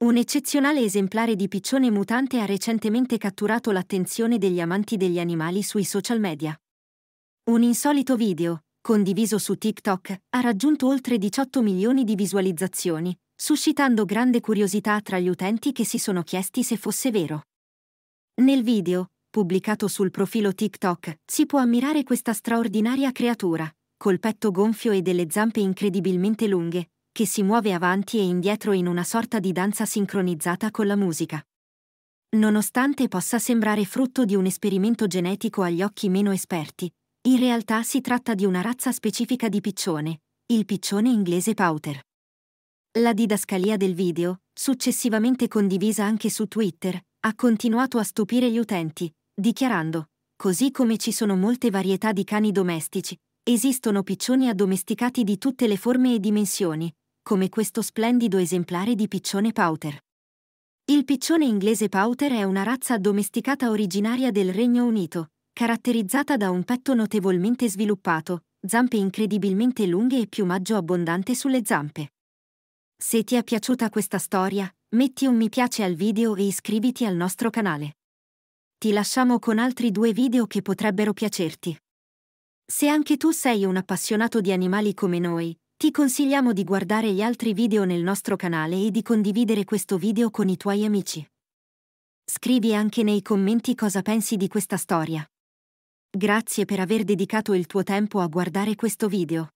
Un eccezionale esemplare di piccione mutante ha recentemente catturato l'attenzione degli amanti degli animali sui social media. Un insolito video, condiviso su TikTok, ha raggiunto oltre 18 milioni di visualizzazioni, suscitando grande curiosità tra gli utenti che si sono chiesti se fosse vero. Nel video, pubblicato sul profilo TikTok, si può ammirare questa straordinaria creatura, col petto gonfio e delle zampe incredibilmente lunghe, che si muove avanti e indietro in una sorta di danza sincronizzata con la musica. Nonostante possa sembrare frutto di un esperimento genetico agli occhi meno esperti, in realtà si tratta di una razza specifica di piccione, il piccione inglese Powter. La didascalia del video, successivamente condivisa anche su Twitter, ha continuato a stupire gli utenti, dichiarando, così come ci sono molte varietà di cani domestici, esistono piccioni addomesticati di tutte le forme e dimensioni, come questo splendido esemplare di piccione Powter. Il piccione inglese Powter è una razza addomesticata originaria del Regno Unito, caratterizzata da un petto notevolmente sviluppato, zampe incredibilmente lunghe e piumaggio abbondante sulle zampe. Se ti è piaciuta questa storia, metti un mi piace al video e iscriviti al nostro canale. Ti lasciamo con altri due video che potrebbero piacerti. Se anche tu sei un appassionato di animali come noi, ti consigliamo di guardare gli altri video nel nostro canale e di condividere questo video con i tuoi amici. Scrivi anche nei commenti cosa pensi di questa storia. Grazie per aver dedicato il tuo tempo a guardare questo video.